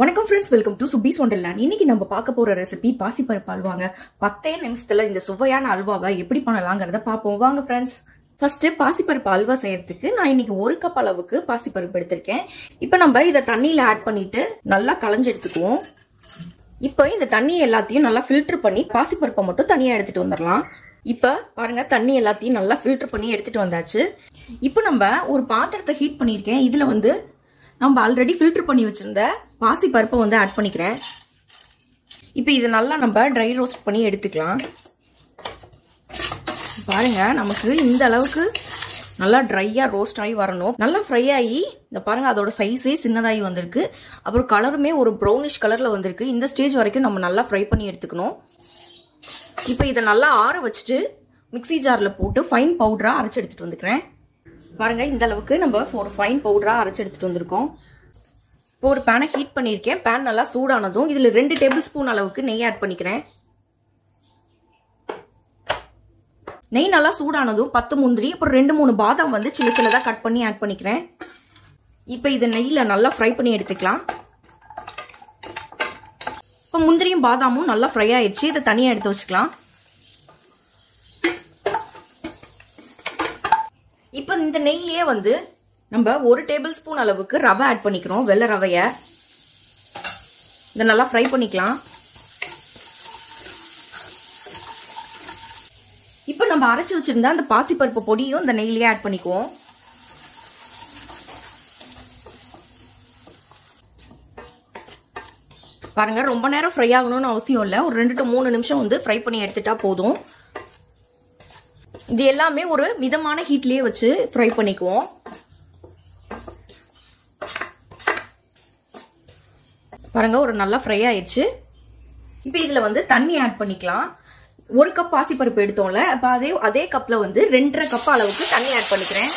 வணக்கம் friends welcome to Subi's wonderland இன்னைக்கு நம்ம பார்க்க போற ரெசிபி பாசிப்பருப்பு அல்வாங்க. பத்தே நிமிஷத்துல இந்த சுவையான அல்வாவை எப்படி பண்ணலாங்கிறத பார்ப்போம். வாங்க ஃப்ரெண்ட்ஸ் ஃபர்ஸ்ட் பாசிப்பருப்பு அல்வா செய்யறதுக்கு நான் இன்னைக்கு ஒரு கப் அளவுக்கு பாசிப்பருப்பு எடுத்திருக்கேன். இப்போ நம்ம இதை தண்ணியில ஆட் பண்ணிட்டு நல்லா களைஞ்சு எடுத்துக்குவோம். இப்போ இந்த தண்ணி எல்லாத்தையும் நல்லா ஃபில்டர் பண்ணி பாசிப்பருப்பை மட்டும் தனியாக எடுத்துட்டு வந்துடலாம் இப்போ பாருங்க தண்ணி எல்லாத்தையும் நல்லா ஃபில்டர் பண்ணி எடுத்துட்டு வந்தாச்சு. இப்போ நம்ம ஒரு பாத்திரத்தை ஹீட் பண்ணியிருக்கேன். இதில் வந்து நம்ம ஆல்ரெடி ஃபில்டர் பண்ணி வச்சுருந்த பாசி பருப்பை வந்து ஆட் பண்ணிக்கிறேன். இப்போ இதை நல்லா நம்ம ட்ரை ரோஸ்ட் பண்ணி எடுத்துக்கலாம். பாருங்க நமக்கு இந்த அளவுக்கு நல்லா ட்ரையாக ரோஸ்ட் ஆகி வரணும். நல்லா ஃப்ரை ஆகி இந்த பாருங்கள் அதோட சைஸே சின்னதாகி வந்திருக்கு. அப்புறம் கலருமே ஒரு ப்ரௌனிஷ் கலரில் வந்திருக்கு. இந்த ஸ்டேஜ் வரைக்கும் நம்ம நல்லா ஃப்ரை பண்ணி எடுத்துக்கணும். இப்போ இதை நல்லா ஆற வச்சுட்டு மிக்சி ஜாரில் போட்டு ஃபைன் பவுடராக அரைச்சி எடுத்துகிட்டு வந்துக்கிறேன். பாருங்க இந்த அளவுக்கு நம்ம ஒரு ஃபைன் பவுடராக அரைச்சி எடுத்துகிட்டு வந்திருக்கோம். இப்போ ஒரு பேனை ஹீட் பண்ணியிருக்கேன். பேன் நல்லா சூடானதும் இதில் ரெண்டு டேபிள் ஸ்பூன் அளவுக்கு நெய் ஆட் பண்ணிக்கிறேன். நெய் நல்லா சூடானதும் பத்து முந்திரி அப்புறம் ரெண்டு மூணு பாதாம் வந்து சின்ன சின்னதாக கட் பண்ணி ஆட் பண்ணிக்கிறேன். இப்போ இதை நெய்யில் நல்லா ஃப்ரை பண்ணி எடுத்துக்கலாம். இப்போ முந்திரியும் பாதாமும் நல்லா ஃப்ரை ஆயிடுச்சு. இதை தனியாக எடுத்து வச்சுக்கலாம். இப்போ இந்த நெய்லேயே வந்து நம்ம ஒரு டேபிள் ஸ்பூன் அளவுக்கு ரவை ஆட் பண்ணிக்கிறோம். வெள்ளை ரவையை. இதை நல்லா ஃப்ரை பண்ணிக்கலாம். இப்போ நம்ம அரைச்சி வச்சிருந்தா அந்த பாசிப்பருப்பு பொடியும் இந்த நெய்லேயே ஆட் பண்ணிக்குவோம். பாருங்க ரொம்ப நேரம் ஃப்ரை ஆகணும்னு அவசியம் இல்லை. ஒரு ரெண்டு டு மூணு நிமிஷம் வந்து ஃப்ரை பண்ணி எடுத்துட்டா போதும். இது எல்லாமே ஒரு மிதமான ஹீட்லயே வச்சு ஃப்ரை பண்ணிக்குவோம். பாருங்க ஒரு நல்லா ஃப்ரை ஆயிடுச்சு. இப்போ இதில் வந்து தண்ணி ஆட் பண்ணிக்கலாம். ஒரு கப் பாசிப்பருப்பு எடுத்தோம்ல அப்போ அதே அதே கப்பில் வந்து ரெண்டரை கப் அளவுக்கு தண்ணி ஆட் பண்ணிக்கிறேன்.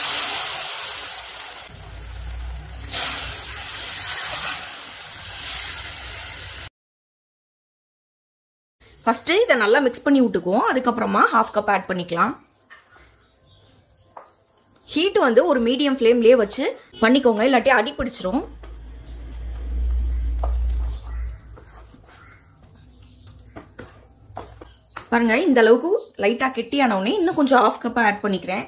ஃபஸ்ட்டு இதை நல்லா மிக்ஸ் பண்ணி விட்டுக்குவோம். அதுக்கப்புறமா ஹாஃப் கப் ஆட் பண்ணிக்கலாம். ஹீட் வந்து ஒரு மீடியம் ஃப்ளேம்லேயே வச்சு பண்ணிக்கோங்க இல்லாட்டி அடி பிடிச்சிரும். பாருங்க இந்த அளவுக்கு லைட்டாக கெட்டியானவுடனே இன்னும் கொஞ்சம் ஆஃப் கப்பாக ஆட் பண்ணிக்கிறேன்.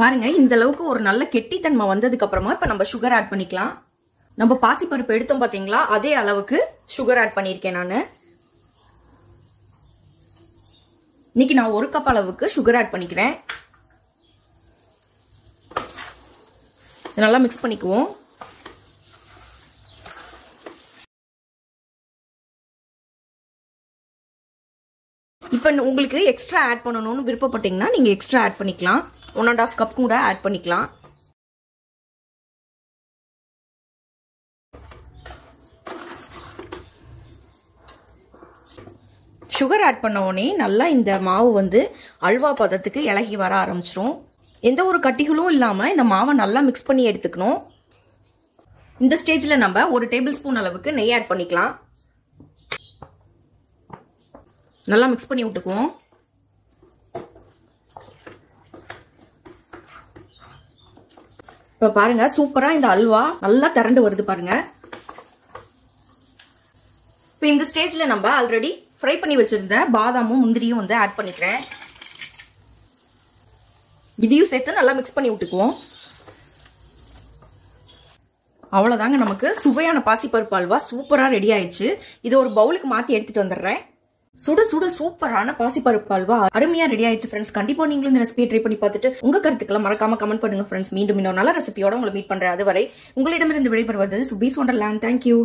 பாருங்க இந்த அளவுக்கு ஒரு நல்ல கெட்டித்தன்மை வந்ததுக்கு அப்புறமா இப்ப நம்ம சுகர் ஆட் பண்ணிக்கலாம். நம்ம பாசிப்பருப்பு எடுத்தோம் பாத்தீங்களா? அதே அளவுக்கு சுகர் ஆட் பண்ணியிருக்கேன் நான். இன்னைக்கு நான் ஒரு கப் அளவுக்கு சுகர் ஆட் பண்ணிக்கிறேன். நல்லா மிக்ஸ் பண்ணிக்குவோம். இப்போ உங்களுக்கு எக்ஸ்ட்ரா ஆட் பண்ணணும்னு விருப்பப்பட்டீங்கன்னா நீங்கள் எக்ஸ்ட்ரா ஆட் பண்ணிக்கலாம். ஒன் அண்ட் ஆஃப் கப் கூட ஆட் பண்ணிக்கலாம். சுகர் ஆட் பண்ண உடனே நல்லா இந்த மாவு வந்து அல்வா பதத்துக்கு இலகி வர ஆரம்பிச்சிரும். எந்த ஒரு கட்டிகளும் இல்லாமல் இந்த மாவை நல்லா மிக்ஸ் பண்ணி எடுத்துக்கணும். இந்த ஸ்டேஜில் நம்ம ஒரு டேபிள் ஸ்பூன் அளவுக்கு நெய் ஆட் பண்ணிக்கலாம். நல்லா மிக்ஸ் பண்ணி விட்டுக்குவோம். இப்போ பாருங்கள் சூப்பராக இந்த அல்வா நல்லா திரண்டு வருது பாருங்கள் இப்போ இந்த ஸ்டேஜில் நம்ம ஆல்ரெடி ஃப்ரை பண்ணி வச்சுருந்த பாதாமும் முந்திரியும் வந்து ஆட் பண்ணிக்கிறேன். இதையும் சேர்த்து நல்லா மிக்ஸ் பண்ணி விட்டுக்குவோம். அவ்வளோதாங்க நமக்கு. சுவையான பாசிப்பருப்பு அல்வா சூப்பராக ரெடி ஆயிடுச்சு. இதை ஒரு பவுலுக்கு மாற்றி எடுத்துகிட்டு வந்துடுறேன். சுட சுட சூப்பரான பாசிப்பருப்பு அல்வா அருமையா ரெடி ஆயிடுச்சு ஃப்ரெண்ட்ஸ் கண்டிப்பா நீங்களும் இந்த ரெசிபியை ட்ரை பண்ணி பார்த்துட்டு உங்க கருத்துக்களை மறக்காம கமெண்ட் பண்ணுங்க ஃப்ரெண்ட்ஸ் மீண்டும் இன்னொரு நல்ல ரெசிபியோட உங்களை மீட் பண்றேன். அதுவரை உங்களிடமிருந்து விடைபெறுவது சுபீஸ் ஒண்டர்லேண்ட் தேங்க்யூ